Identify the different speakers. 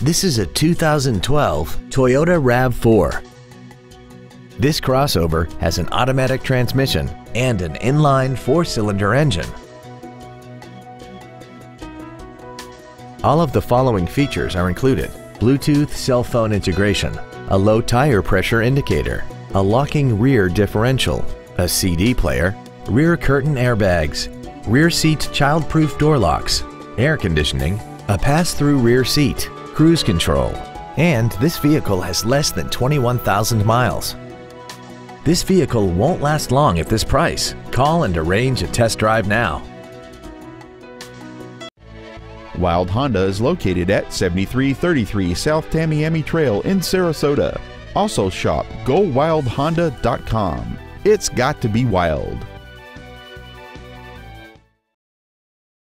Speaker 1: This is a 2012 Toyota RAV4. This crossover has an automatic transmission and an inline four-cylinder engine. All of the following features are included. Bluetooth cell phone integration, a low tire pressure indicator, a locking rear differential, a CD player, rear curtain airbags, rear seat child-proof door locks, air conditioning, a pass-through rear seat, cruise control, and this vehicle has less than 21,000 miles. This vehicle won't last long at this price. Call and arrange a test drive now.
Speaker 2: Wilde Honda is located at 7333 South Tamiami Trail in Sarasota. Also shop GoWildeHonda.com. It's got to be wild.